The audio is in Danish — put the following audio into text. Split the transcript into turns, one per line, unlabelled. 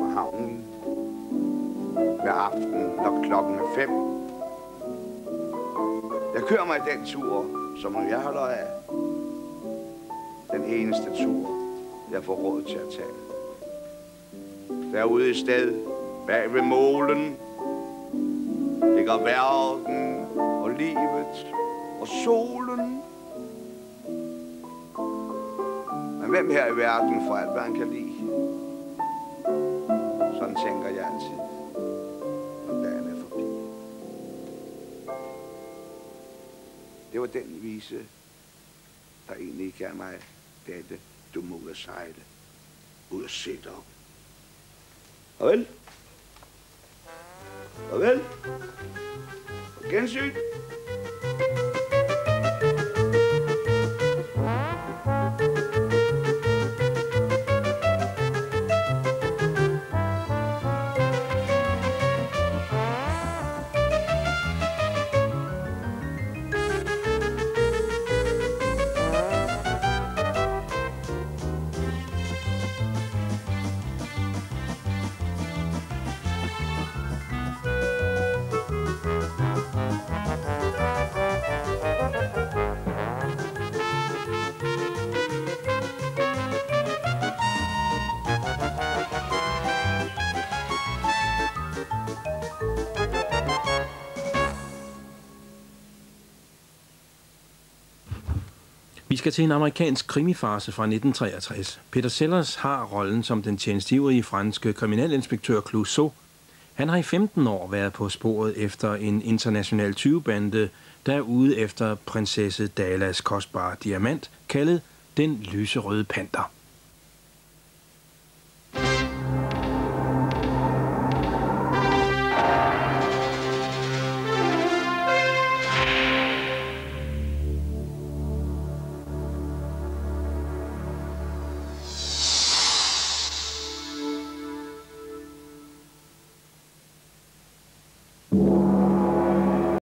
på havnen hver aften, når klokken er fem. Jeg kører mig den tur, som jeg holder af. Den eneste tur, jeg får råd til at tage. Derude i sted, bag ved målen, ligger verden og livet og solen. Men hvem her i verden for alt, hvad han kan lide? Sådan tænker jeg altid, når dagen er forbi. Det var den vise, der egentlig gav mig dette, du må ud at sejle, ud at sætte op. Farvel. Farvel. På gensyn.
Vi skal til en amerikansk krimifarse fra 1963. Peter Sellers har rollen som den tjenestivrige franske kriminalinspektør Clouseau. Han har i 15 år været på sporet efter en international 20-bande, der er ude efter prinsesse Dalas kostbare diamant, kaldet den lyserøde panter.